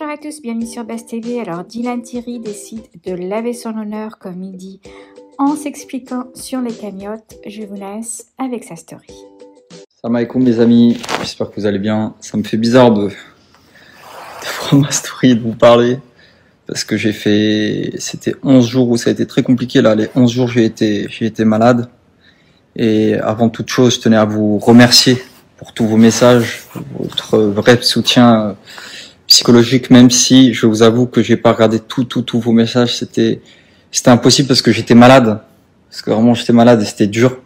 Bonjour à tous, bienvenue sur Best TV. Alors Dylan Thierry décide de laver son honneur comme il dit en s'expliquant sur les cagnottes. Je vous laisse avec sa story. Salam alaikum les amis, j'espère que vous allez bien. Ça me fait bizarre de, de voir ma story et de vous parler parce que j'ai fait, c'était 11 jours où ça a été très compliqué là. Les 11 jours j'ai été, j'ai été malade. Et avant toute chose, je tenais à vous remercier pour tous vos messages, votre vrai soutien psychologique, même si je vous avoue que j'ai pas regardé tout, tout, tous vos messages. C'était, c'était impossible parce que j'étais malade. Parce que vraiment j'étais malade et c'était dur.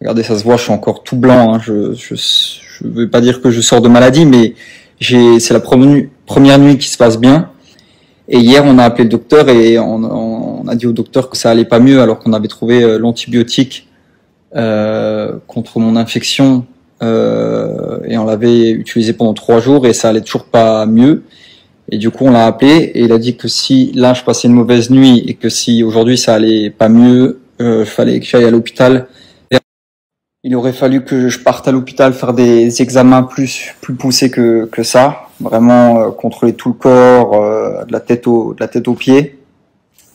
Regardez, ça se voit, je suis encore tout blanc. Hein. Je, je, je veux pas dire que je sors de maladie, mais j'ai, c'est la première, première nuit qui se passe bien. Et hier, on a appelé le docteur et on, on a dit au docteur que ça allait pas mieux alors qu'on avait trouvé euh, l'antibiotique euh, contre mon infection euh, et on l'avait utilisé pendant trois jours et ça allait toujours pas mieux. Et du coup, on l'a appelé et il a dit que si là je passais une mauvaise nuit et que si aujourd'hui ça allait pas mieux, euh, fallait que j'aille à l'hôpital. Il aurait fallu que je parte à l'hôpital faire des examens plus plus poussés que que ça, vraiment euh, contrôler tout le corps, euh, de la tête au de la tête aux pieds,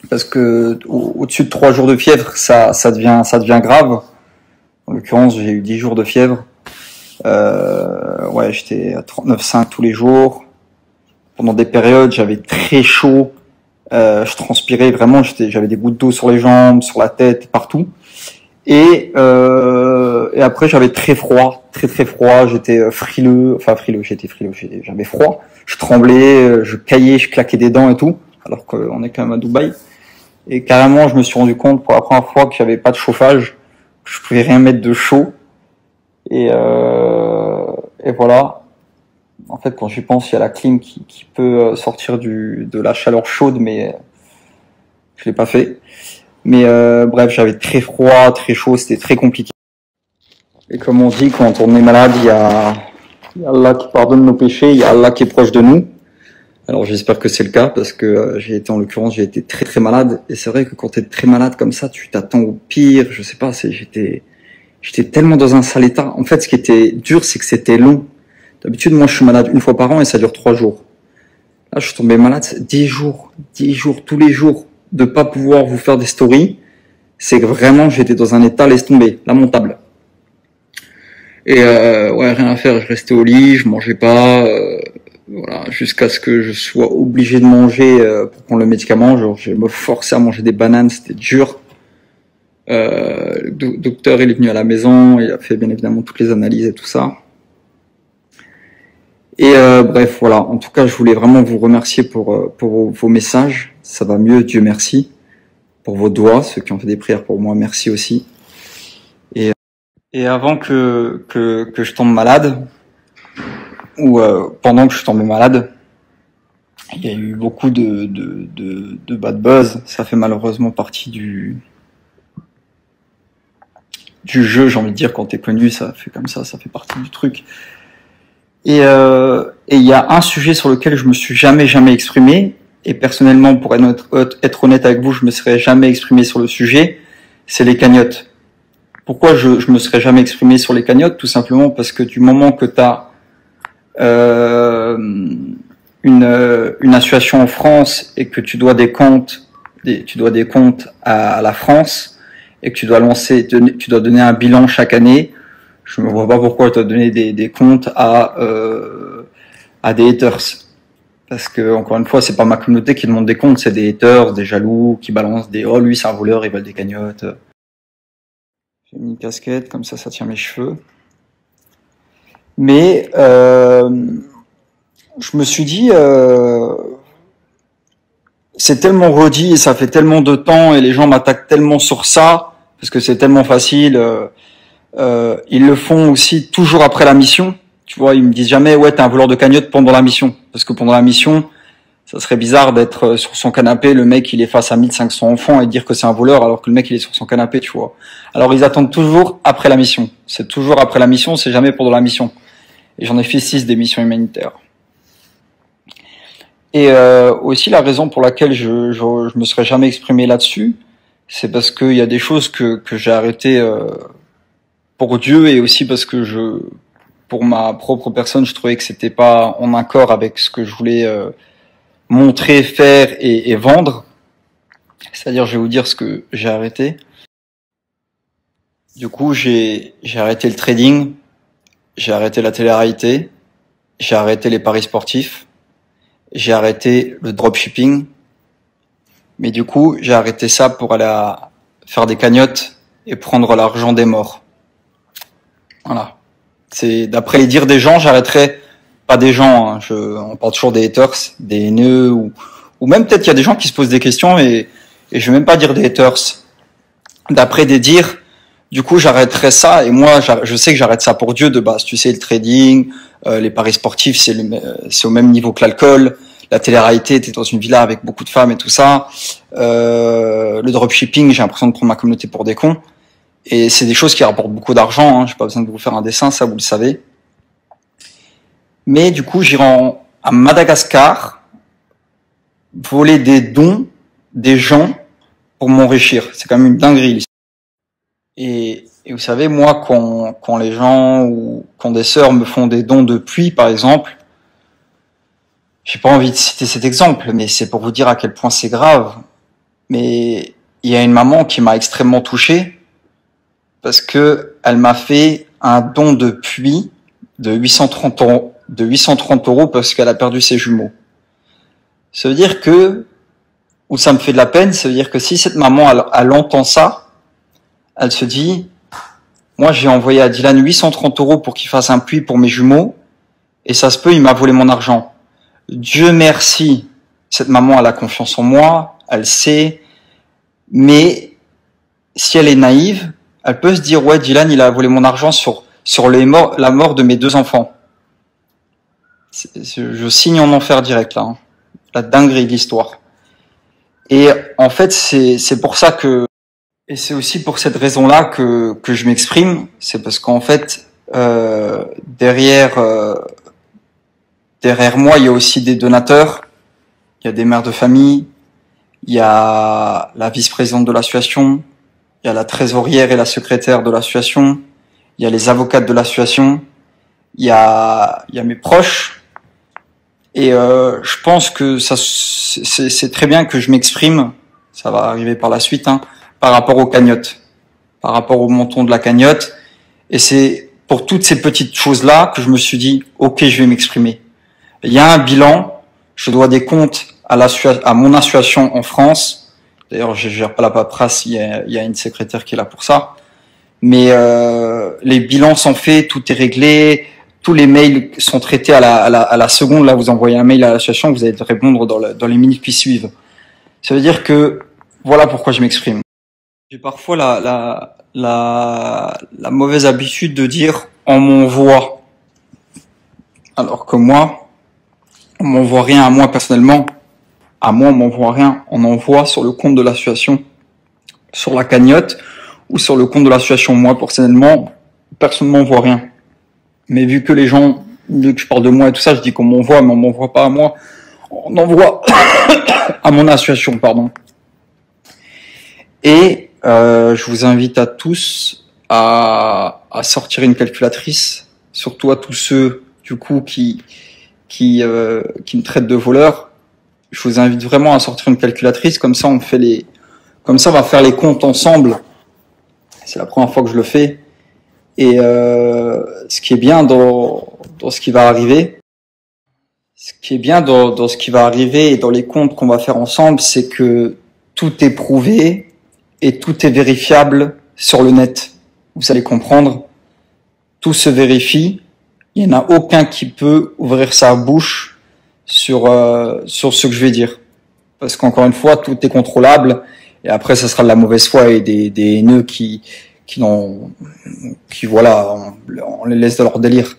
parce que au-dessus de trois jours de fièvre, ça ça devient ça devient grave. En l'occurrence, j'ai eu dix jours de fièvre. Euh, ouais, j'étais à 39,5 tous les jours. Pendant des périodes, j'avais très chaud. Euh, je transpirais vraiment. J'avais des gouttes d'eau sur les jambes, sur la tête, partout. Et, euh, et après, j'avais très froid, très très froid. J'étais euh, frileux, enfin frileux. J'étais frileux. J'avais froid. Je tremblais, euh, je caillais, je claquais des dents et tout. Alors qu'on est quand même à Dubaï. Et carrément, je me suis rendu compte pour la première fois que j'avais pas de chauffage, que je pouvais rien mettre de chaud. Et, euh, et voilà. En fait, quand j'y pense, il y a la clim qui, qui peut euh, sortir du, de la chaleur chaude, mais je l'ai pas fait. Mais euh, bref, j'avais très froid, très chaud, c'était très compliqué. Et comme on dit, quand on est malade, il y a, y a Allah qui pardonne nos péchés, il y a Allah qui est proche de nous. Alors j'espère que c'est le cas parce que euh, j'ai été en l'occurrence j'ai été très très malade et c'est vrai que quand tu es très malade comme ça tu t'attends au pire je sais pas j'étais j'étais tellement dans un sale état. En fait, ce qui était dur, c'est que c'était long. D'habitude, moi, je suis malade une fois par an et ça dure trois jours. Là, je suis tombé malade dix jours, dix jours, tous les jours, de pas pouvoir vous faire des stories. C'est que vraiment, j'étais dans un état laisse tomber, lamentable. Et euh, ouais, rien à faire. Je restais au lit, je mangeais pas, euh, voilà, jusqu'à ce que je sois obligé de manger euh, pour prendre le médicament. Genre, je me forçais à manger des bananes, c'était dur. Euh, le docteur il est venu à la maison, il a fait bien évidemment toutes les analyses et tout ça. Et euh, bref, voilà. En tout cas, je voulais vraiment vous remercier pour euh, pour vos messages. Ça va mieux, Dieu merci. Pour vos doigts, ceux qui ont fait des prières pour moi, merci aussi. Et et avant que que que je tombe malade ou euh, pendant que je suis malade, il y a eu beaucoup de de de, de bad buzz. Ça fait malheureusement partie du du jeu, j'ai envie de dire, quand t'es connu, ça fait comme ça, ça fait partie du truc. Et euh, et il y a un sujet sur lequel je me suis jamais jamais exprimé, et personnellement, pour être, honnête avec vous, je me serais jamais exprimé sur le sujet, c'est les cagnottes. Pourquoi je, je me serais jamais exprimé sur les cagnottes? Tout simplement parce que du moment que tu as euh, une, une association en France et que tu dois des comptes, tu dois des comptes à la France, et que tu dois lancer, tu dois donner un bilan chaque année, je ne vois pas pourquoi tu dois donner des, des comptes à euh, à des haters. Parce que encore une fois, c'est pas ma communauté qui demande des comptes, c'est des haters, des jaloux qui balancent des oh lui c'est un voleur, il vole des cagnottes. J'ai mis une casquette comme ça, ça tient mes cheveux. Mais euh, je me suis dit, euh, c'est tellement redit et ça fait tellement de temps et les gens m'attaquent tellement sur ça parce que c'est tellement facile. Euh, euh, ils le font aussi toujours après la mission. Tu vois, ils me disent jamais ouais t'es un voleur de cagnotte pendant la mission parce que pendant la mission, ça serait bizarre d'être sur son canapé, le mec il est face à 1500 enfants et dire que c'est un voleur alors que le mec il est sur son canapé, tu vois. Alors ils attendent toujours après la mission. C'est toujours après la mission, c'est jamais pendant la mission. Et j'en ai fait six des missions humanitaires. Et euh, aussi la raison pour laquelle je, je, je me serais jamais exprimé là-dessus, c'est parce qu'il y a des choses que, que j'ai arrêtées euh, pour Dieu et aussi parce que je, pour ma propre personne, je trouvais que c'était pas en accord avec ce que je voulais, euh, montrer, faire et, et vendre. C'est-à-dire, je vais vous dire ce que j'ai arrêté. Du coup, j'ai j'ai arrêté le trading, j'ai arrêté la télé-réalité, j'ai arrêté les paris sportifs, j'ai arrêté le dropshipping. Mais du coup, j'ai arrêté ça pour aller à faire des cagnottes et prendre l'argent des morts. Voilà. C'est d'après les dires des gens, j'arrêterai pas des gens. Hein. Je, on parle toujours des haters, des haineux ou, ou même peut-être qu'il y a des gens qui se posent des questions et, et je vais même pas dire des haters. D'après des dires, du coup, j'arrêterai ça. Et moi, je sais que j'arrête ça pour Dieu de base. Tu sais, le trading, euh, les paris sportifs, c'est c'est au même niveau que l'alcool. La télé-réalité, t'es dans une villa avec beaucoup de femmes et tout ça. Euh, le dropshipping, j'ai l'impression de prendre ma communauté pour des cons. Et c'est des choses qui rapportent beaucoup d'argent. Hein. J'ai pas besoin de vous faire un dessin, ça vous le savez. Mais du coup, j'irai à Madagascar voler des dons des gens pour m'enrichir. C'est quand même une dinguerie. Et, vous savez, moi, quand, quand les gens ou quand des sœurs me font des dons de pluie, par exemple, j'ai pas envie de citer cet exemple, mais c'est pour vous dire à quel point c'est grave. Mais il y a une maman qui m'a extrêmement touché parce que elle m'a fait un don de puits de 830 euros, de 830 euros parce qu'elle a perdu ses jumeaux. Ça veut dire que, ou ça me fait de la peine, ça veut dire que si cette maman, elle, elle entend ça, elle se dit, moi j'ai envoyé à Dylan 830 euros pour qu'il fasse un puits pour mes jumeaux, et ça se peut, il m'a volé mon argent. Dieu merci, cette maman a la confiance en moi, elle sait, mais si elle est naïve, elle peut se dire, ouais, Dylan, il a volé mon argent sur, sur les la mort de mes deux enfants. Je signe en enfer direct là, hein. la dinguerie de l'histoire. Et en fait, c'est pour ça que et c'est aussi pour cette raison-là que, que je m'exprime. C'est parce qu'en fait, euh, derrière, euh, derrière moi, il y a aussi des donateurs, il y a des mères de famille, il y a la vice-présidente de l'association, il y a la trésorière et la secrétaire de l'association, il y a les avocates de l'association, il y a, il y a mes proches. Et euh, je pense que ça, c'est très bien que je m'exprime. Ça va arriver par la suite. Hein par rapport aux cagnottes, par rapport au montant de la cagnotte. Et c'est pour toutes ces petites choses-là que je me suis dit, OK, je vais m'exprimer. Il y a un bilan, je dois des comptes à, à mon association en France. D'ailleurs, je gère pas la paperasse, il y, a, il y a une secrétaire qui est là pour ça. Mais euh, les bilans sont faits, tout est réglé, tous les mails sont traités à la, à la, à la seconde. Là, vous envoyez un mail à l'association, vous allez répondre dans, le, dans les minutes qui suivent. Ça veut dire que voilà pourquoi je m'exprime. J'ai parfois la, la, la, la, mauvaise habitude de dire on m'envoie. Alors que moi, on m'envoie rien à moi personnellement. À moi, on m'envoie rien. On envoie sur le compte de l'association, sur la cagnotte ou sur le compte de l'association. Moi, personnellement, personne ne m'envoie rien. Mais vu que les gens, vu que je parle de moi et tout ça, je dis qu'on m'envoie, mais on m'envoie pas à moi. On envoie à mon association, pardon. Et euh, je vous invite à tous à, à, sortir une calculatrice, surtout à tous ceux du coup qui qui, euh, qui me traitent de voleur. Je vous invite vraiment à sortir une calculatrice, comme ça on fait les, comme ça on va faire les comptes ensemble. C'est la première fois que je le fais. Et euh, ce qui est bien dans, dans ce qui va arriver, ce qui est bien dans, dans ce qui va arriver et dans les comptes qu'on va faire ensemble, c'est que tout est prouvé, et tout est vérifiable sur le net. Vous allez comprendre, tout se vérifie. Il n'y en a aucun qui peut ouvrir sa bouche sur, euh, sur ce que je vais dire. Parce qu'encore une fois, tout est contrôlable. Et après, ça sera de la mauvaise foi et des, des qui, qui, qui voilà, on, les laisse dans leur délire.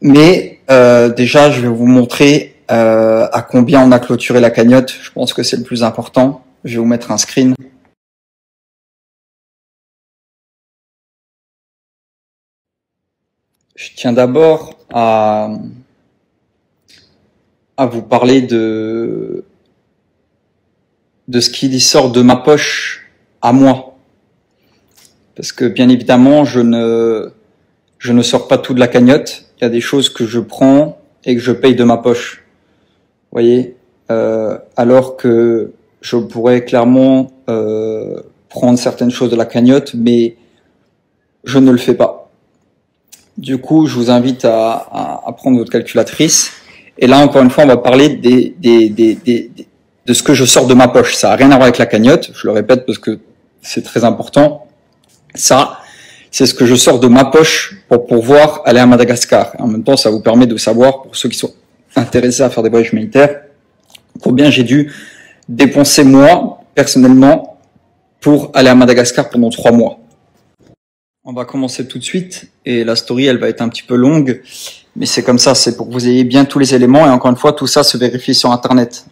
Mais euh, déjà, je vais vous montrer euh, à combien on a clôturé la cagnotte. Je pense que c'est le plus important. Je vais vous mettre un screen. Je tiens d'abord à, vous parler de, de ce qui sort de ma poche à moi. Parce que bien évidemment, je ne, je ne sors pas tout de la cagnotte. Il y a des choses que je prends et que je paye de ma poche. Vous voyez, euh, alors que je pourrais clairement euh, prendre certaines choses de la cagnotte, mais je ne le fais pas. Du coup, je vous invite à, à, à prendre votre calculatrice. Et là, encore une fois, on va parler des, des, des, des, de ce que je sors de ma poche. Ça n'a rien à voir avec la cagnotte, je le répète parce que c'est très important. Ça, c'est ce que je sors de ma poche pour pouvoir aller à Madagascar. En même temps, ça vous permet de savoir, pour ceux qui sont intéressés à faire des voyages humanitaires, combien j'ai dû dépenser moi, personnellement, pour aller à Madagascar pendant trois mois. On va commencer tout de suite et la story, elle va être un petit peu longue, mais c'est comme ça, c'est pour que vous ayez bien tous les éléments et encore une fois, tout ça se vérifie sur Internet.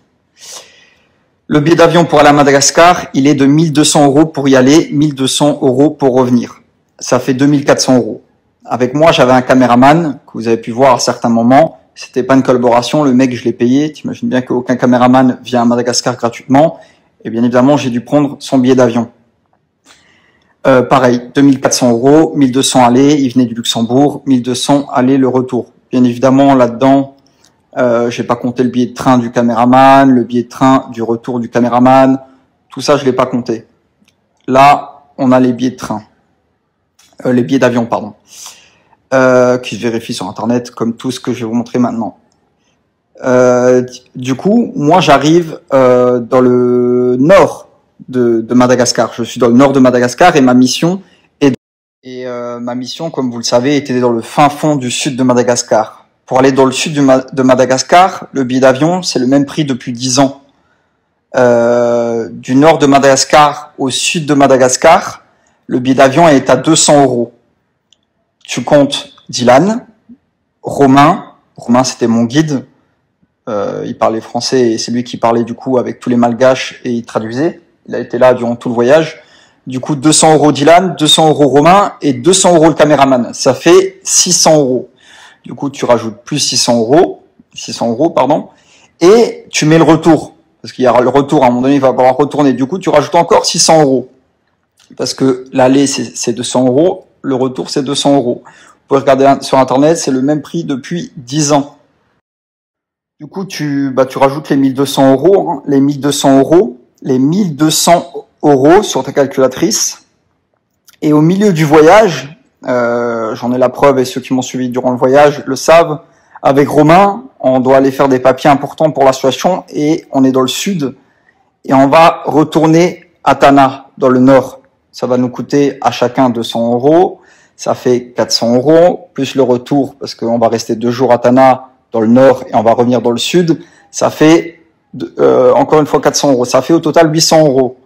Le billet d'avion pour aller à Madagascar, il est de 1200 euros pour y aller, 1200 euros pour revenir. Ça fait 2400 euros. Avec moi, j'avais un caméraman que vous avez pu voir à certains moments. C'était pas une collaboration, le mec, je l'ai payé. T'imagines bien qu'aucun caméraman vient à Madagascar gratuitement. Et bien évidemment, j'ai dû prendre son billet d'avion. Euh, pareil, 2400 euros, 1200 aller, il venait du Luxembourg, 1200 aller le retour. Bien évidemment, là-dedans, euh, j'ai pas compté le billet de train du caméraman, le billet de train du retour du caméraman. Tout ça, je l'ai pas compté. Là, on a les billets de train, euh, les billets d'avion, pardon, euh, qui se vérifient sur Internet, comme tout ce que je vais vous montrer maintenant. Du coup, moi, j'arrive dans le nord de, de, Madagascar. Je suis dans le nord de Madagascar et ma mission est et euh, ma mission, comme vous le savez, était dans le fin fond du sud de Madagascar. Pour aller dans le sud de Madagascar, le billet d'avion, c'est le même prix depuis 10 ans. Euh, du nord de Madagascar au sud de Madagascar, le billet d'avion est à 200 euros. Tu comptes Dylan, Romain, Romain c'était mon guide, euh, il parlait français et c'est lui qui parlait du coup avec tous les malgaches et il traduisait. Il a été là durant tout le voyage. Du coup, 200 euros Dylan, 200 euros Romain et 200 euros le caméraman. Ça fait 600 euros. Du coup, tu rajoutes plus 600 euros, 600 euros, pardon, et tu mets le retour. Parce qu'il y aura le retour, à un moment donné, il va falloir retourner. Du coup, tu rajoutes encore 600 euros. Parce que l'aller, c'est 200 euros, le retour, c'est 200 euros. Vous pouvez regarder sur Internet, c'est le même prix depuis 10 ans. Du coup, tu, bah, tu rajoutes les 1200 euros, hein, les 1200 euros, les 1200 euros sur ta calculatrice. Et au milieu du voyage, euh, j'en ai la preuve et ceux qui m'ont suivi durant le voyage le savent. Avec Romain, on doit aller faire des papiers importants pour l'association et on est dans le sud et on va retourner à Tana dans le nord. Ça va nous coûter à chacun 200 euros. Ça fait 400 euros plus le retour parce qu'on va rester deux jours à Tana dans le nord et on va revenir dans le sud. Ça fait euh, encore une fois 400 euros. Ça fait au total 800 euros.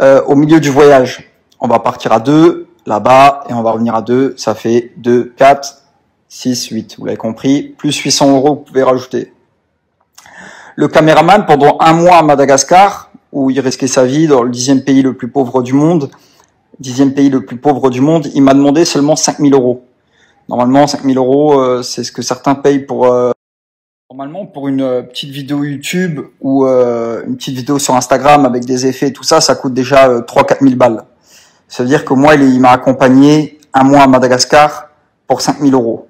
Euh, au milieu du voyage, on va partir à deux, là-bas, et on va revenir à 2, ça fait 2, 4, 6, 8, vous l'avez compris, plus 800 euros, vous pouvez rajouter. Le caméraman, pendant un mois à Madagascar, où il risquait sa vie dans le dixième pays le plus pauvre du monde, dixième pays le plus pauvre du monde, il m'a demandé seulement 5000 euros. Normalement, 5000 euros, euh, c'est ce que certains payent pour... Euh, normalement, pour une euh, petite vidéo YouTube ou une petite vidéo sur Instagram avec des effets et tout ça, ça coûte déjà 3-4 000 balles. Ça veut dire que moi, il, m'a accompagné un mois à Madagascar pour 5000 euros.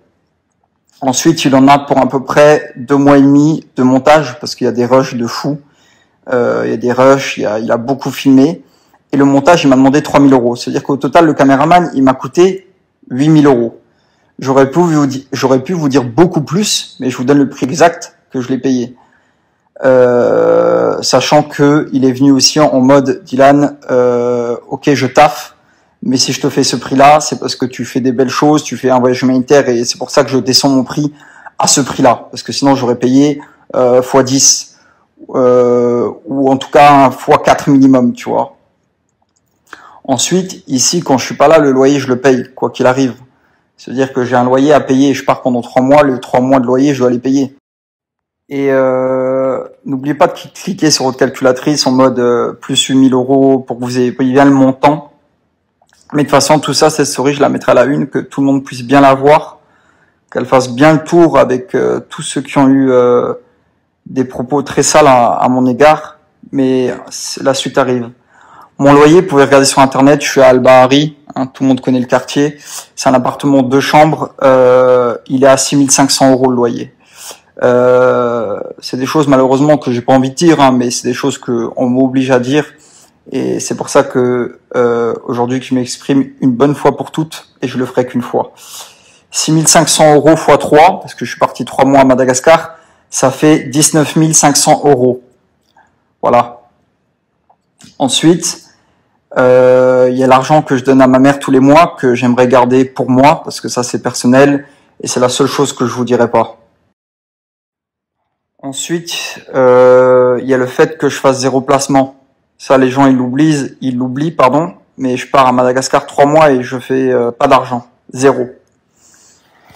Ensuite, il en a pour à peu près deux mois et demi de montage parce qu'il y a des rushs de fou. Euh, il y a des rushs, il, a, il a beaucoup filmé. Et le montage, il m'a demandé 3000 euros. C'est-à-dire qu'au total, le caméraman, il m'a coûté 8000 euros. J'aurais pu, vous, j'aurais pu vous dire beaucoup plus, mais je vous donne le prix exact que je l'ai payé. Euh, sachant que il est venu aussi en, mode Dylan, euh, ok je taffe, mais si je te fais ce prix-là, c'est parce que tu fais des belles choses, tu fais un voyage humanitaire et c'est pour ça que je descends mon prix à ce prix-là, parce que sinon j'aurais payé euh, x 10 euh, ou en tout cas x 4 minimum, tu vois. Ensuite, ici, quand je suis pas là, le loyer, je le paye, quoi qu'il arrive. C'est-à-dire que j'ai un loyer à payer je pars pendant trois mois, les trois mois de loyer, je dois les payer. Et euh, n'oubliez pas de cliquer sur votre calculatrice en mode euh, plus 8000 euros pour que vous ayez bien le montant. Mais de toute façon, tout ça, cette story, je la mettrai à la une, que tout le monde puisse bien la voir, qu'elle fasse bien le tour avec euh, tous ceux qui ont eu euh, des propos très sales à, mon égard. Mais la suite arrive. Mon loyer, vous pouvez regarder sur internet, je suis à Albahari, hein, tout le monde connaît le quartier. C'est un appartement de deux chambres, il est à 6500 euros le loyer. Euh, c'est des choses malheureusement que j'ai pas envie de dire, hein, mais c'est des choses que on m'oblige à dire. Et c'est pour ça que euh, aujourd'hui je m'exprime une bonne fois pour toutes, et je le ferai qu'une fois. 6500 euros x 3, parce que je suis parti trois mois à Madagascar, ça fait 19 500 euros. Voilà. Ensuite, euh, il y a l'argent que je donne à ma mère tous les mois, que j'aimerais garder pour moi, parce que ça c'est personnel, et c'est la seule chose que je vous dirai pas. Ensuite, euh, il y a le fait que je fasse zéro placement. Ça, les gens ils l'oublient, ils l'oublient, pardon. Mais je pars à Madagascar trois mois et je fais euh, pas d'argent, zéro.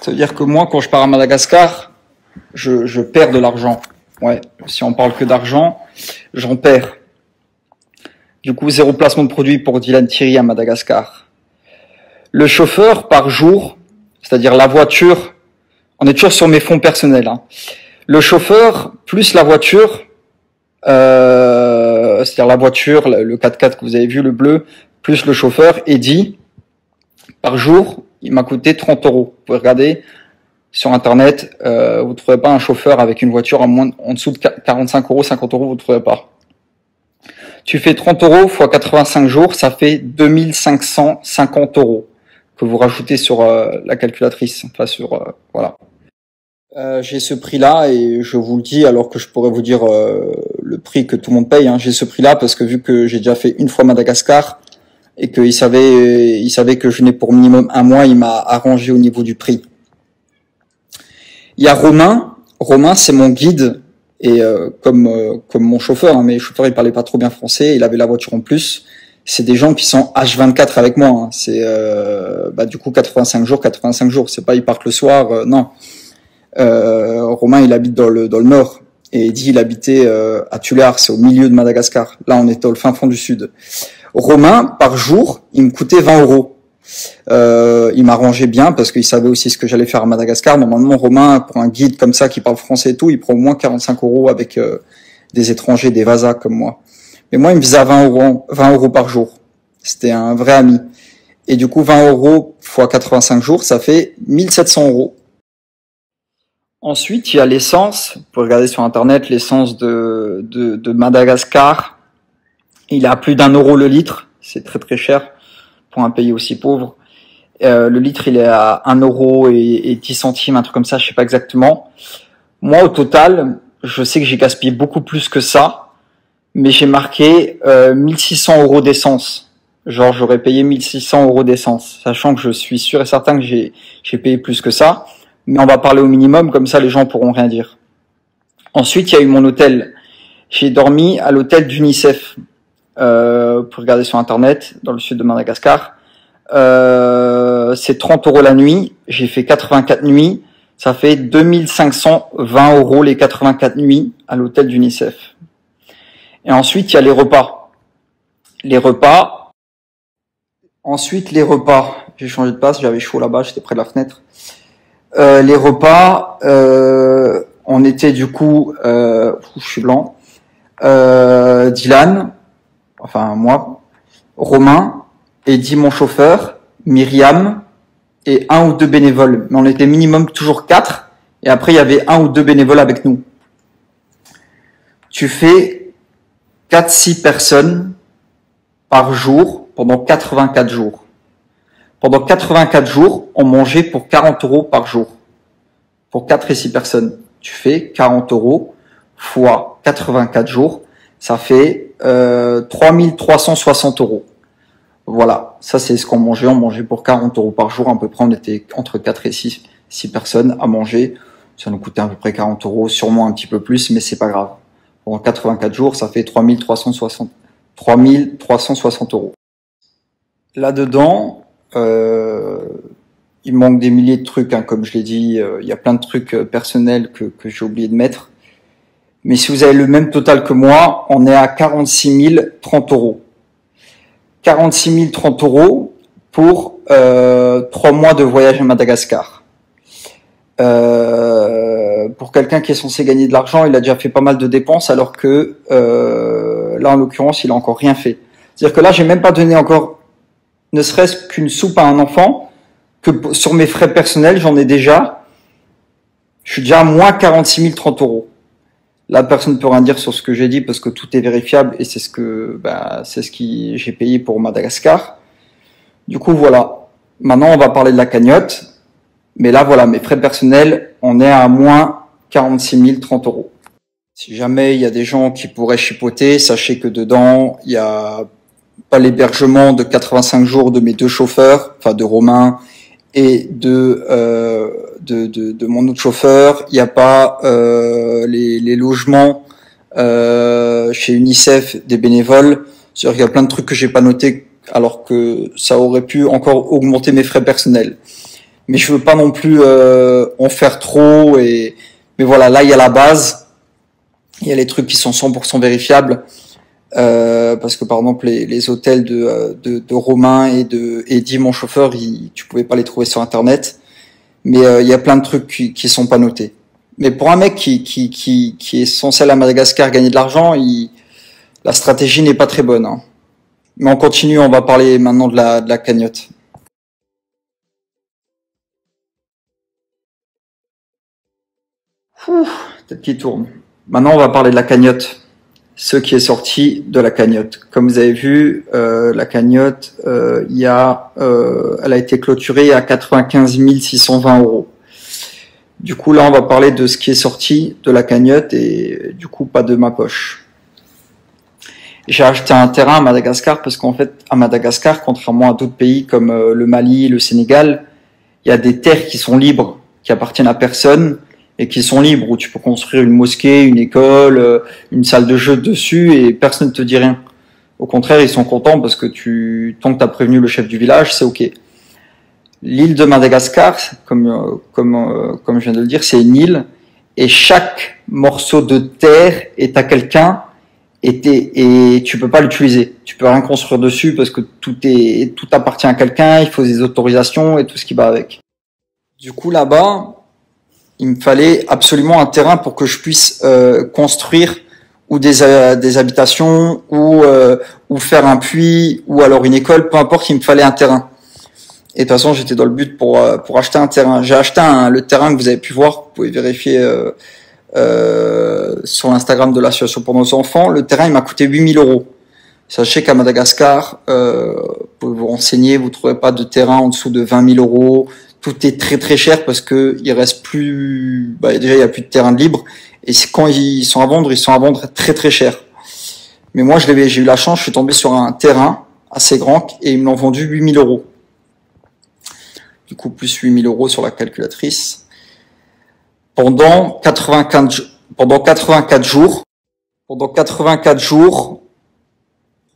Ça veut dire que moi, quand je pars à Madagascar, je, je perds de l'argent. Ouais, si on parle que d'argent, j'en perds. Du coup, zéro placement de produit pour Dylan Thierry à Madagascar. Le chauffeur par jour, c'est-à-dire la voiture, on est toujours sur mes fonds personnels. Hein le chauffeur plus la voiture, euh, c'est-à-dire la voiture, le 4x4 que vous avez vu, le bleu, plus le chauffeur, Eddie, par jour, il m'a coûté 30 euros. Vous pouvez regarder sur Internet, euh, vous ne trouvez pas un chauffeur avec une voiture en, moins, en dessous de 45 euros, 50 euros, vous ne trouvez pas. Tu fais 30 euros fois 85 jours, ça fait 2550 euros que vous rajoutez sur euh, la calculatrice, enfin sur euh, voilà. Euh, j'ai ce prix-là et je vous le dis alors que je pourrais vous dire euh, le prix que tout le monde paye. Hein. J'ai ce prix-là parce que vu que j'ai déjà fait une fois Madagascar et qu'il savait, il savait que je venais pour minimum un mois, il m'a arrangé au niveau du prix. Il y a Romain. Romain, c'est mon guide et euh, comme comme mon chauffeur, hein, mais chauffeur il parlait pas trop bien français, il avait la voiture en plus. C'est des gens qui sont H24 avec moi. Hein. C'est bah, du coup 85 jours, 85 jours. C'est pas ils partent le soir, non. Euh, Romain, il habite dans le, dans le nord. Et dit il habitait euh, à Tular, c'est au milieu de Madagascar. Là, on est au fin fond du sud. Romain, par jour, il me coûtait 20 euros. Euh, il m'arrangeait bien parce qu'il savait aussi ce que j'allais faire à Madagascar. Normalement, Romain, pour un guide comme ça qui parle français et tout, il prend au moins 45 euros avec euh, des étrangers, des vasas comme moi. Mais moi, il me faisait 20 euros, 20 euros par jour. C'était un vrai ami. Et du coup, 20 euros fois 85 jours, ça fait 1700 euros. Ensuite, il y a l'essence. Vous pouvez regarder sur Internet l'essence de, de, de, Madagascar. Il est à plus d'un euro le litre. C'est très très cher un pays aussi pauvre. Euh, le litre, il est à un euro et, et 10 centimes, un truc comme ça, je sais pas exactement. Moi, au total, je sais que j'ai gaspillé beaucoup plus que ça, mais j'ai marqué euh, 1600 euros d'essence. Genre, j'aurais payé 1600 euros d'essence, sachant que je suis sûr et certain que j'ai payé plus que ça mais on va parler au minimum, comme ça les gens pourront rien dire. Ensuite, il y a eu mon hôtel. J'ai dormi à l'hôtel d'UNICEF, euh, pour regarder sur Internet, dans le sud de Madagascar. Euh, c'est 30 euros la nuit. J'ai fait 84 nuits. Ça fait 2520 euros les 84 nuits à l'hôtel d'UNICEF. Et ensuite, il y a les repas. Les repas. Ensuite, les repas. J'ai changé de place, j'avais chaud là-bas, j'étais près de la fenêtre. Euh, les repas, euh, on était du coup, euh, je suis blanc, euh, Dylan, enfin moi, Romain, Eddie mon chauffeur, Myriam et un ou deux bénévoles. Mais on était minimum toujours quatre. Et après il y avait un ou deux bénévoles avec nous. Tu fais 4-6 personnes par jour pendant 84 jours. Pendant 84 jours, on mangeait pour 40 euros par jour. Pour 4 et 6 personnes. Tu fais 40 euros fois 84 jours. Ça fait euh, 3360 euros. Voilà, ça c'est ce qu'on mangeait. On mangeait pour 40 euros par jour. À peu près, on était entre 4 et 6, 6 personnes à manger. Ça nous coûtait à peu près 40 euros, sûrement un petit peu plus, mais c'est pas grave. Pendant 84 jours, ça fait 3360, 3360 euros. Là-dedans, euh, il manque des milliers de trucs, hein, comme je l'ai dit. Euh, il y a plein de trucs euh, personnels que, que j'ai oublié de mettre. Mais si vous avez le même total que moi, on est à 46 030 euros. 46 030 30 euros pour euh, trois mois de voyage à Madagascar. Euh, pour quelqu'un qui est censé gagner de l'argent, il a déjà fait pas mal de dépenses, alors que euh, là, en l'occurrence, il a encore rien fait. C'est-à-dire que là, j'ai même pas donné encore ne serait-ce qu'une soupe à un enfant, que sur mes frais personnels, j'en ai déjà, Je suis déjà à moins 46 030 euros. Là, personne ne peut rien dire sur ce que j'ai dit parce que tout est vérifiable et c'est ce que, bah, c'est ce qui j'ai payé pour Madagascar. Du coup, voilà. Maintenant, on va parler de la cagnotte. Mais là, voilà, mes frais personnels, on est à moins 46 030 euros. Si jamais il y a des gens qui pourraient chipoter, sachez que dedans, il y a pas l'hébergement de 85 jours de mes deux chauffeurs, enfin de Romain euh, de, de, mon autre chauffeur. Il n'y a pas euh, les, logements euh, chez UNICEF des bénévoles. Il y a plein de trucs que j'ai pas notés alors que ça aurait pu encore augmenter mes frais personnels. Mais je veux pas non plus en faire trop. Et mais voilà, là il y a la base. Il y a les trucs qui sont 100% vérifiables. Euh, parce que par exemple les, les hôtels de, euh, de, de, Romain et de Eddie mon chauffeur ils, tu pouvais pas les trouver sur internet. Mais euh, il y a plein de trucs qui, qui sont pas notés. Mais pour un mec qui, qui, qui, qui est censé à Madagascar gagner de l'argent la stratégie n'est pas très bonne hein. mais on continue on va parler maintenant de la, de la cagnotte. Peut-être qu'il tourne. Maintenant on va parler de la cagnotte ce qui est sorti de la cagnotte. Comme vous avez vu, euh, la cagnotte, euh, y a, euh, elle a été clôturée à 95 620 euros. Du coup, là, on va parler de ce qui est sorti de la cagnotte et du coup, pas de ma poche. J'ai acheté un terrain à Madagascar parce qu'en fait, à Madagascar, contrairement à d'autres pays comme le Mali, le Sénégal, il y a des terres qui sont libres, qui appartiennent à personne et qui sont libres, où tu peux construire une mosquée, une école, euh, une salle de jeu dessus et personne ne te dit rien. Au contraire, ils sont contents parce que tu, tant que tu as prévenu le chef du village, c'est OK. L'île de Madagascar, comme, euh, comme, euh, comme je viens de le dire, c'est une île et chaque morceau de terre est à quelqu'un et, et tu peux pas l'utiliser. Tu peux rien construire dessus parce que tout est, tout appartient à quelqu'un, il faut des autorisations et tout ce qui va avec. Du coup, là-bas, il me fallait absolument un terrain pour que je puisse euh, construire ou des, euh, des habitations ou, euh, ou faire un puits ou alors une école, peu importe, il me fallait un terrain. Et de toute façon, j'étais dans le but pour, euh, pour acheter un terrain. J'ai acheté un, le terrain que vous avez pu voir, vous pouvez vérifier sur l'Instagram de l'association pour nos enfants. Le terrain, il m'a coûté 8000 euros. Sachez qu'à Madagascar, vous pouvez vous renseigner, vous ne trouverez pas de terrain en dessous de 20 000 euros, tout est très très cher parce que il reste plus, bah, déjà il y a plus de terrain libre et quand ils sont à vendre, ils sont à vendre très très cher. Mais moi, j'ai eu la chance, je suis tombé sur un terrain assez grand et ils me l'ont vendu 8000 euros. Du coup, plus 8000 euros sur la calculatrice. Pendant 84, pendant 84 jours, pendant 84 jours,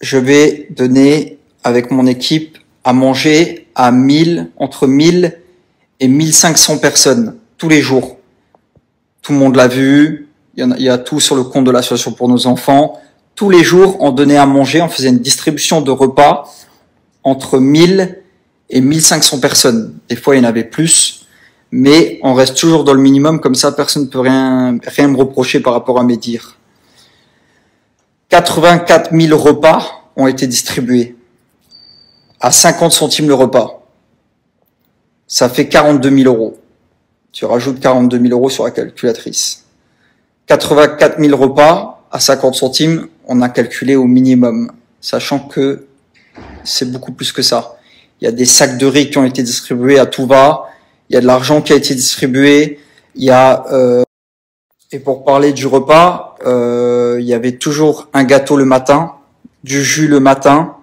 je vais donner avec mon équipe à manger à 1000, entre 1000 et 1500 personnes tous les jours. Tout le monde l'a vu. Il y, a, il tout sur le compte de l'association pour nos enfants. Tous les jours, on donnait à manger, on faisait une distribution de repas entre 1000 et 1500 personnes. Des fois, il y en avait plus, mais on reste toujours dans le minimum. Comme ça, personne ne peut rien, rien me reprocher par rapport à mes dires. 84 000 repas ont été distribués à 50 centimes le repas ça fait 42 000 euros. Tu rajoutes 42 000 euros sur la calculatrice. 84 000 repas à 50 centimes, on a calculé au minimum, sachant que c'est beaucoup plus que ça. Il y a des sacs de riz qui ont été distribués à tout va, il y a de l'argent qui a été distribué, il y a euh... et pour parler du repas, euh, il y avait toujours un gâteau le matin, du jus le matin.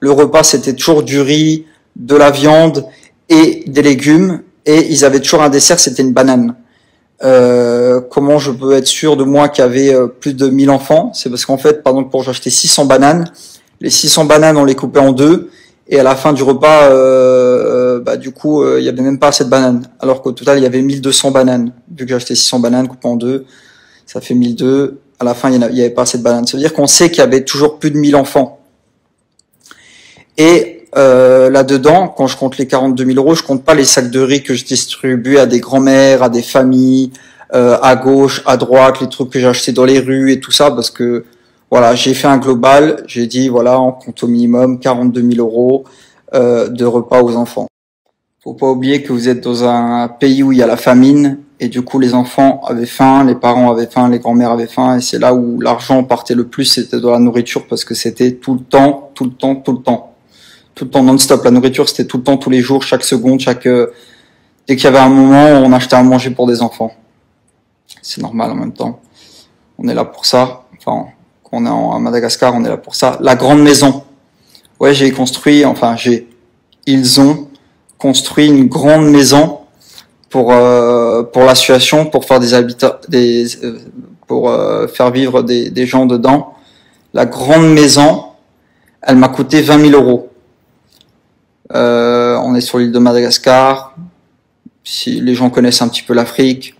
Le repas c'était toujours du riz, de la viande et des légumes et ils avaient toujours un dessert, c'était une banane. Euh, comment je peux être sûr de moi qu'il y avait euh, plus de 1000 enfants? C'est parce qu'en fait, par exemple, pour j'achetais 600 bananes, les 600 bananes, on les coupait en deux, et à la fin du repas, euh, bah, du coup, il y avait même pas assez de bananes. Alors qu'au total, il y avait 1200 bananes. Vu que acheté 600 bananes coupées en deux, ça fait 1200. À la fin, il n'y avait pas assez de bananes. Ça veut dire qu'on sait qu'il y avait toujours plus de 1000 enfants. Et euh, là-dedans, quand je compte les 42 000 euros, je compte pas les sacs de riz que je distribue à des grands-mères, à des familles, euh, à gauche, à droite, les trucs que j'ai achetés dans les rues et tout ça, parce que voilà, j'ai fait un global, j'ai dit voilà, on compte au minimum 42 000 euros euh, de repas aux enfants. Faut pas oublier que vous êtes dans un pays où il y a la famine Et du coup, les enfants avaient faim, les parents avaient faim, les grands-mères avaient faim. Et c'est là où l'argent partait le plus, c'était de la nourriture parce que c'était tout le temps, tout le temps, tout le temps. Tout le temps non-stop. La nourriture, c'était tout le temps, tous les jours, chaque seconde, chaque... Euh, dès qu'il y avait un moment, on achetait à manger pour des enfants. C'est normal en même temps. On est là pour ça. Enfin, quand on est à Madagascar, on est là pour ça. La grande maison. Ouais, j'ai construit, enfin, j'ai... Ils ont construit une grande maison pour euh, pour l'association, pour faire des habitats, des euh, pour euh, faire vivre des, des gens dedans. La grande maison, elle m'a coûté 20 000 euros. Euh, on est sur l'île de Madagascar. Si les gens connaissent un petit peu l'Afrique,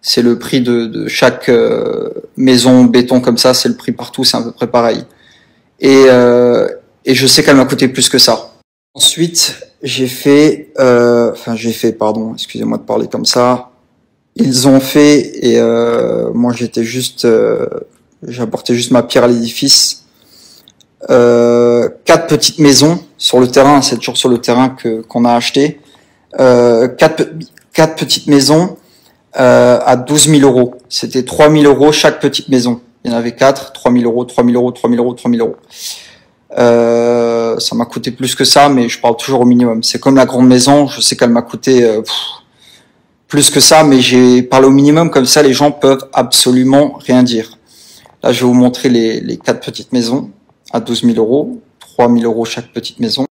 c'est le prix de, de chaque maison béton comme ça, c'est le prix partout, c'est à peu près pareil. Et, et je sais qu'elle m'a coûté plus que ça. Ensuite, j'ai fait, euh, enfin j'ai fait, pardon, excusez-moi de parler comme ça. Ils ont fait et euh, moi j'étais juste, euh, j'apportais juste ma pierre à l'édifice. Euh, quatre petites maisons sur le terrain, c'est toujours sur le terrain que qu'on a acheté. Euh, quatre, quatre petites maisons euh, à 12 000 euros. C'était 3 000 euros chaque petite maison. Il y en avait quatre, 3 000 euros, 3 000 euros, 3 000 euros, 3 000 euros. Euh, ça m'a coûté plus que ça, mais je parle toujours au minimum. C'est comme la grande maison, je sais qu'elle m'a coûté euh, plus que ça, mais j'ai parlé au minimum, comme ça les gens peuvent absolument rien dire. Là, je vais vous montrer les, les quatre petites maisons à 12 000 euros, 3 000 euros chaque petite maison.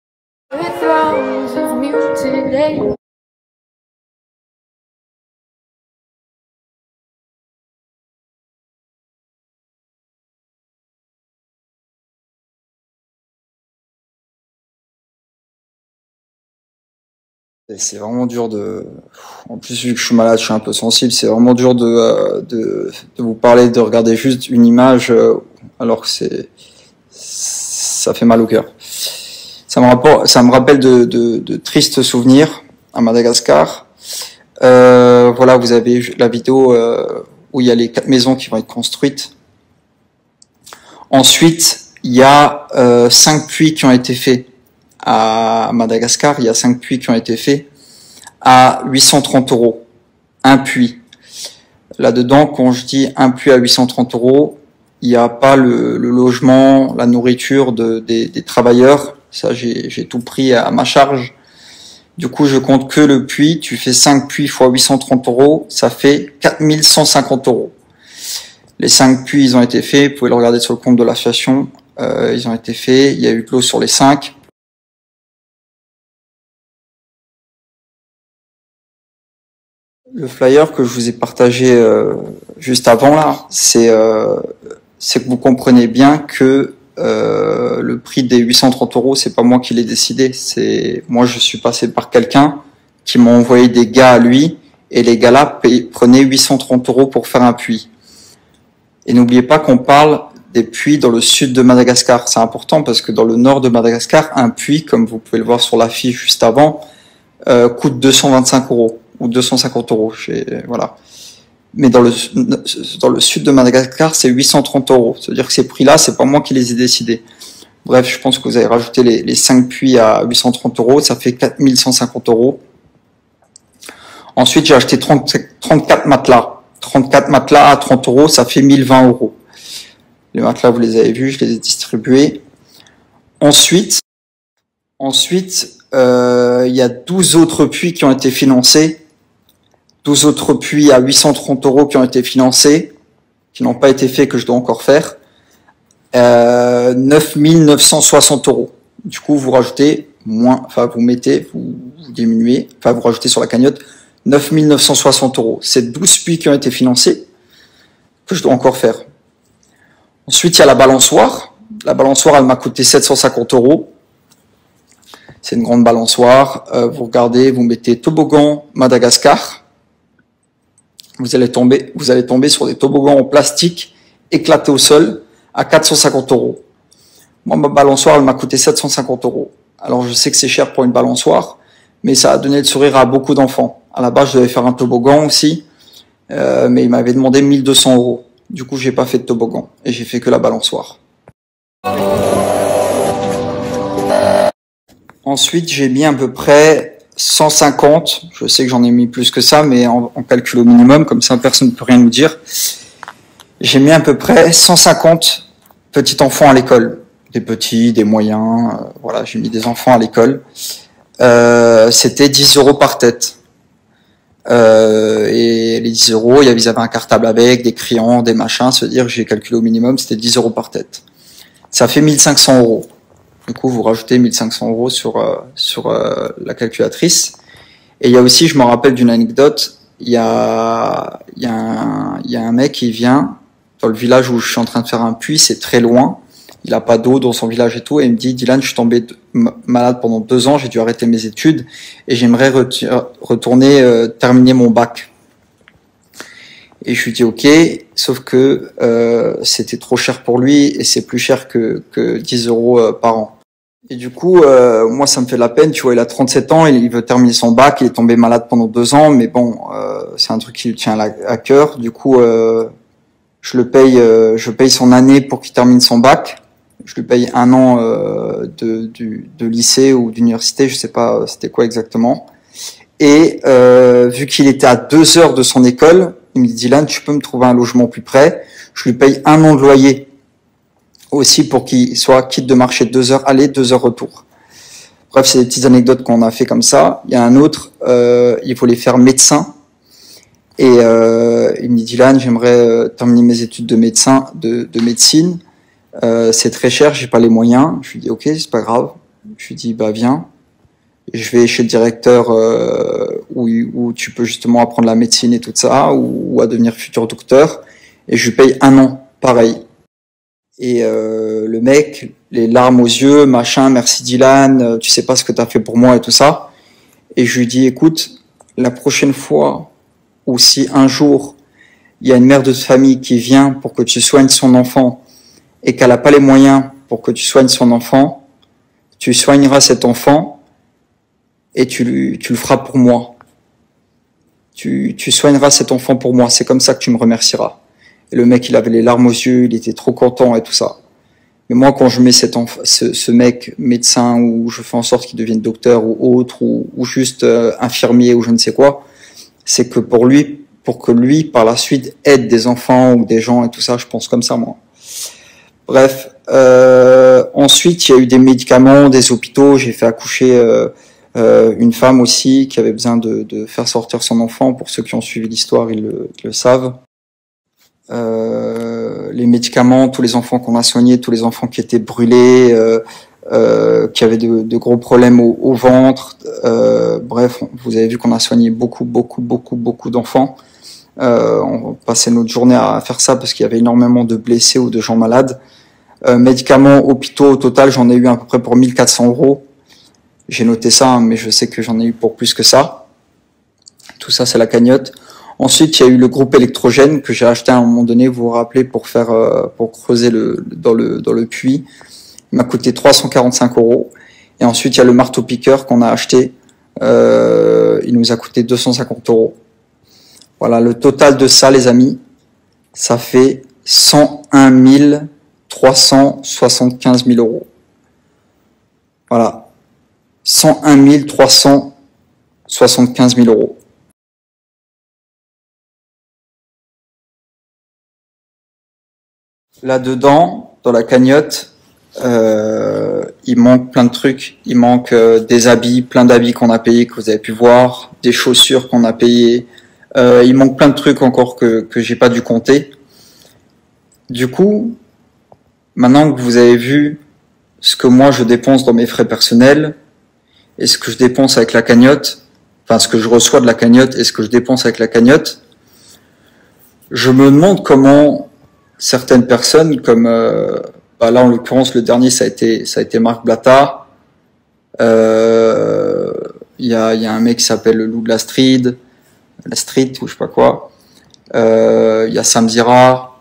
C'est vraiment dur de. En plus, vu que je suis malade, je suis un peu sensible. C'est vraiment dur de, euh, de, de, vous parler, de regarder juste une image, euh, alors que c'est. Ça fait mal au cœur. Ça me, rappelle de, tristes souvenirs à Madagascar. Euh, voilà, vous avez la vidéo euh, où il y a les quatre maisons qui vont être construites. Ensuite, il y a euh, cinq puits qui ont été faits à Madagascar, il y a cinq puits qui ont été faits à 830 euros. Un puits. Là-dedans, quand je dis un puits à 830 euros, il n'y a pas le, logement, la nourriture de, des, travailleurs. Ça, j'ai tout pris à ma charge. Du coup, je compte que le puits. Tu fais 5 puits fois 830 euros, ça fait 4150 euros. Les 5 puits, ils ont été faits. Vous pouvez le regarder sur le compte de l'association. Euh, ils ont été faits. Il y a eu l'eau sur les 5. Le flyer que je vous ai partagé euh, juste avant là, c'est euh, c'est que vous comprenez bien que euh, le prix des 830 euros, c'est pas moi qui l'ai décidé. C'est moi, je suis passé par quelqu'un qui m'a envoyé des gars à lui, et les gars-là prenaient 830 euros pour faire un puits. Et n'oubliez pas qu'on parle des puits dans le sud de Madagascar. C'est important parce que dans le nord de Madagascar, un puits, comme vous pouvez le voir sur l'affiche juste avant, euh, coûte 225 euros ou 250 euros. Voilà. Mais dans le, dans le sud de Madagascar, c'est 830 euros. C'est-à-dire que ces prix-là, c'est pas moi qui les ai décidés. Bref, je pense que vous avez rajouté les, les 5 puits à 830 euros, ça fait 4150 euros. Ensuite, j'ai acheté 30, 34 matelas. 34 matelas à 30 euros, ça fait 1020 euros. Les matelas, vous les avez vus, je les ai distribués. Ensuite, ensuite, euh, il y a 12 autres puits qui ont été financés 12 autres puits à 830 euros qui ont été financés, qui n'ont pas été faits, que je dois encore faire. Euh, 9960 euros. Du coup, vous rajoutez moins, enfin, vous mettez, vous, diminuez, enfin, vous rajoutez sur la cagnotte 9960 euros. C'est 12 puits qui ont été financés, que je dois encore faire. Ensuite, il y a la balançoire. La balançoire, elle m'a coûté 750 euros. C'est une grande balançoire. Euh, vous regardez, vous mettez toboggan Madagascar vous allez tomber, vous allez tomber sur des toboggans en plastique éclatés au sol à 450 euros. Moi, ma balançoire, elle m'a coûté 750 euros. Alors, je sais que c'est cher pour une balançoire, mais ça a donné le sourire à beaucoup d'enfants. À la base, je devais faire un toboggan aussi, euh, mais il m'avait demandé 1200 euros. Du coup, j'ai pas fait de toboggan et j'ai fait que la balançoire. Ensuite, j'ai mis à peu près 150. Je sais que j'en ai mis plus que ça, mais en, calcul au minimum, comme ça personne ne peut rien nous dire. J'ai mis à peu près 150 petits enfants à l'école. Des petits, des moyens. Euh, voilà, j'ai mis des enfants à l'école. Euh, C'était 10 euros par tête. Euh, et les 10 euros, il y avait, un cartable avec, des crayons, des machins. Se dire, j'ai calculé au minimum, c'était 10 euros par tête. Ça fait 1500 euros. Du coup, vous rajoutez 1500 euros sur euh, sur euh, la calculatrice. Et il y a aussi, je me rappelle d'une anecdote. Il y a il y a un, y a un mec qui vient dans le village où je suis en train de faire un puits. C'est très loin. Il a pas d'eau dans son village et tout. Et il me dit, Dylan, je suis tombé malade pendant deux ans. J'ai dû arrêter mes études et j'aimerais retourner euh, terminer mon bac. Et je lui dis ok, sauf que euh, c'était trop cher pour lui et c'est plus cher que, que 10 euros euh, par an. Et du coup, euh, moi, ça me fait la peine. Tu vois, il a 37 ans, il veut terminer son bac, il est tombé malade pendant deux ans, mais bon, euh, c'est un truc qui lui tient à cœur. Du coup, euh, je le paye, euh, je paye son année pour qu'il termine son bac. Je lui paye un an de, de, de, lycée ou d'université, je sais pas c'était quoi exactement. Et vu qu'il était à deux heures de son école, il me dit Dylan, tu peux me trouver un logement plus près. Je lui paye un an de loyer aussi pour qu'il soit quitte de marcher deux heures aller, deux heures retour. Bref, c'est des petites anecdotes qu'on a fait comme ça. Il y a un autre, euh, il voulait faire médecin. Et euh, il me dit Dylan, j'aimerais euh, terminer mes études de médecin, de, de médecine. Euh, c'est très cher, j'ai pas les moyens. Je lui dis ok, c'est pas grave. Je lui dis bah viens je vais chez le directeur euh, où, où, tu peux justement apprendre la médecine et tout ça, ou, à devenir futur docteur, et je paye un an, pareil. Et euh, le mec, les larmes aux yeux, machin, merci Dylan, euh, tu sais pas ce que tu as fait pour moi et tout ça. Et je lui dis, écoute, la prochaine fois, ou si un jour, il y a une mère de famille qui vient pour que tu soignes son enfant, et qu'elle n'a pas les moyens pour que tu soignes son enfant, tu soigneras cet enfant et tu, tu le feras pour moi. Tu, tu soigneras cet enfant pour moi. C'est comme ça que tu me remercieras. Et le mec, il avait les larmes aux yeux, il était trop content et tout ça. Mais moi, quand je mets cet ce, ce, mec médecin ou je fais en sorte qu'il devienne docteur ou autre ou, ou juste euh, infirmier ou je ne sais quoi, c'est que pour lui, pour que lui, par la suite, aide des enfants ou des gens et tout ça, je pense comme ça, moi. Bref. Euh, ensuite, il y a eu des médicaments, des hôpitaux. J'ai fait accoucher euh, euh, une femme aussi qui avait besoin de, faire sortir son enfant. Pour ceux qui ont suivi l'histoire, ils le, savent. Euh, les médicaments, tous les enfants qu'on a soignés, tous les enfants qui étaient brûlés, euh, euh qui avaient de, gros problèmes au, au ventre. Bref, vous avez vu qu'on a soigné beaucoup, beaucoup, beaucoup, beaucoup d'enfants. on passait notre journée à faire ça parce qu'il y avait énormément de blessés ou de gens malades. médicaments, hôpitaux, au total, j'en ai eu à peu près pour 1400 euros. J'ai noté ça, mais je sais que j'en ai eu pour plus que ça. Tout ça, c'est la cagnotte. Ensuite, il y a eu le groupe électrogène que j'ai acheté à un moment donné, vous vous rappelez, pour faire, euh, pour creuser le, dans le, dans le puits. Il m'a coûté 345 euros. Et ensuite, il y a le marteau piqueur qu'on a acheté. Euh, il nous a coûté 250 euros. Voilà, le total de ça, les amis, ça fait 101 375 000 euros. Voilà, 101 375 000 euros. Là-dedans, dans la cagnotte, euh, il manque plein de trucs. Il manque euh, des habits, plein d'habits qu'on a payés, que vous avez pu voir, des chaussures qu'on a payées. Euh, il manque plein de trucs encore que, que j'ai pas dû compter. Du coup, maintenant que vous avez vu ce que moi je dépense dans mes frais personnels, et ce que je dépense avec la cagnotte, enfin ce que je reçois de la cagnotte? Et ce que je dépense avec la cagnotte, je me demande comment certaines personnes, comme euh, bah là en l'occurrence le dernier ça a été ça a été Marc Blata, euh, il y, a, y a un mec qui s'appelle le loup de la street, la street ou je sais pas quoi, euh, il y a Sam Zira,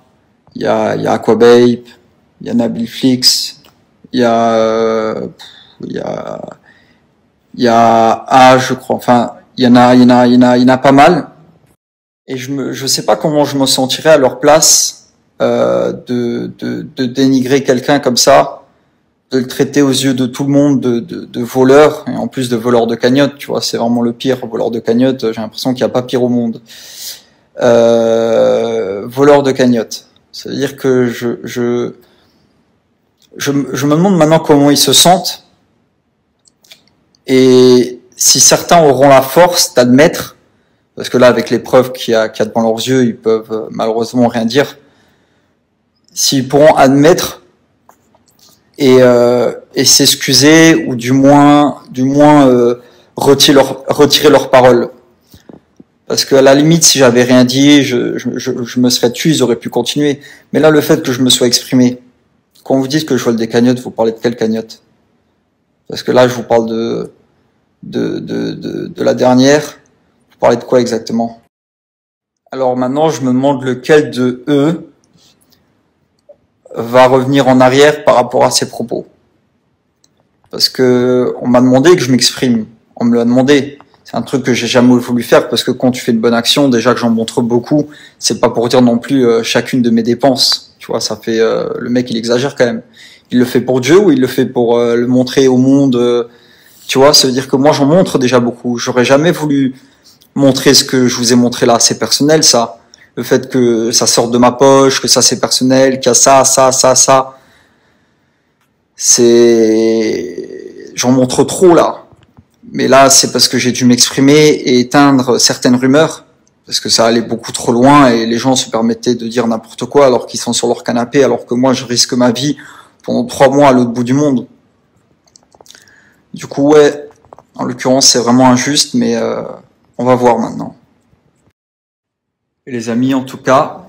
il y a, y a Aquabape, il y a Nabil Flix, il y a il y a il y a A, je crois. Enfin, il y en a, il y en a, il y en a, il y en a pas mal. Et je me, je sais pas comment je me sentirais à leur place euh, de, de, de dénigrer quelqu'un comme ça de le traiter aux yeux de tout le monde de, de, de voleur, et en plus de voleur de cagnotte, tu vois, c'est vraiment le pire, voleur de cagnotte, j'ai l'impression qu'il n'y a pas pire au monde. Euh, voleur de cagnotte. C'est-à-dire que je, je, je, je me demande maintenant comment ils se sentent, et si certains auront la force d'admettre, parce que là, avec les preuves qu'il y, a, a devant leurs yeux, ils peuvent euh, malheureusement rien dire, s'ils pourront admettre et, euh, s'excuser ou du moins, du moins euh, retirer, leur, retirer leurs paroles. Parce qu'à la limite, si j'avais rien dit, je, me serais tué, ils auraient pu continuer. Mais là, le fait que je me sois exprimé, quand vous dites que je vole des cagnottes, vous parlez de quelle cagnotte? Parce que là, je vous parle de, de, de, de, la dernière. Vous parlez de quoi exactement? Alors maintenant, je me demande lequel de eux va revenir en arrière par rapport à ses propos. Parce que on m'a demandé que je m'exprime. On me l'a demandé. C'est un truc que j'ai jamais voulu faire parce que quand tu fais une bonne action, déjà que j'en montre beaucoup, c'est pas pour dire non plus euh, chacune de mes dépenses. Tu vois, ça fait euh, le mec il exagère quand même. Il le fait pour Dieu ou il le fait pour euh, le montrer au monde. Tu vois, ça veut dire que moi j'en montre déjà beaucoup. J'aurais jamais voulu montrer ce que je vous ai montré là. C'est personnel ça le fait que ça sorte de ma poche, que ça c'est personnel, qu'il y a ça, ça, ça, ça. C'est, j'en montre trop là. Mais là, c'est parce que j'ai dû m'exprimer et éteindre certaines rumeurs, parce que ça allait beaucoup trop loin et les gens se permettaient de dire n'importe quoi alors qu'ils sont sur leur canapé, alors que moi je risque ma vie pendant trois mois à l'autre bout du monde. Du coup, ouais, en l'occurrence, c'est vraiment injuste, mais euh, on va voir maintenant les amis, en tout cas,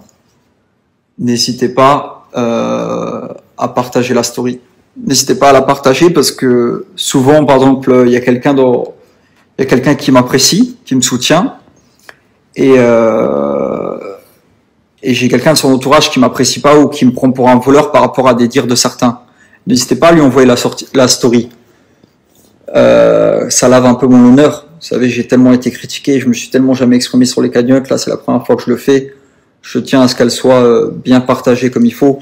n'hésitez pas euh, à partager la story. N'hésitez pas à la partager parce que souvent, par exemple, il y a quelqu'un il quelqu'un qui m'apprécie, qui me soutient, et euh, et j'ai quelqu'un de son entourage qui m'apprécie pas ou qui me prend pour un voleur par rapport à des dires de certains. N'hésitez pas à lui envoyer la, la story. Euh, ça lave un peu mon honneur vous savez, j'ai tellement été critiqué, je me suis tellement jamais exprimé sur les cagnottes. Là, c'est la première fois que je le fais. Je tiens à ce qu'elle soit euh, bien partagée comme il faut.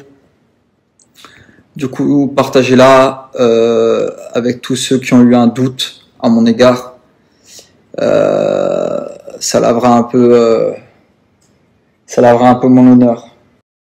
Du coup, partagez-la euh, avec tous ceux qui ont eu un doute à mon égard. Ça lavera un peu, ça lavera un peu mon honneur.